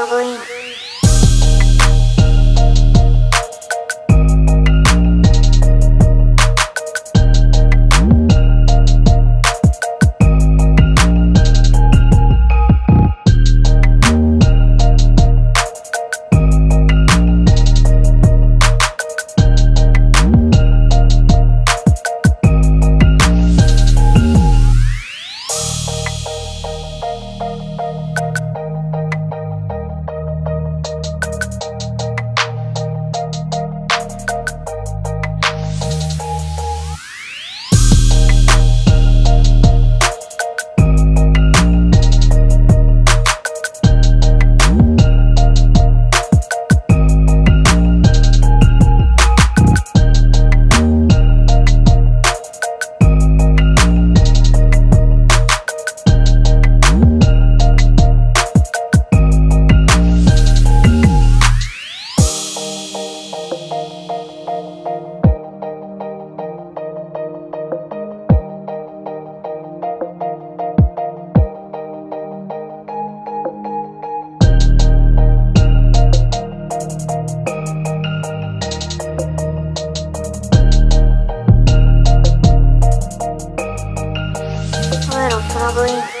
probably. A little, probably.